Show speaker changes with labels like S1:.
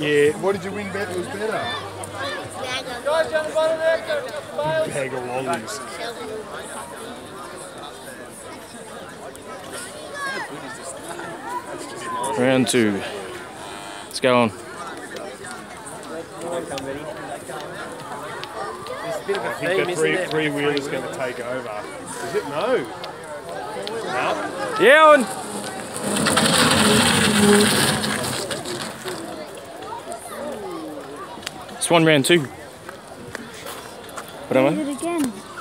S1: Yeah, what did you win bet was better? Bag of lollies.
S2: Round two. Let's go on.
S1: I think the three, three wheeler's going to take over. Is it? No. No.
S2: Yeah, on. It's one round two. What am I?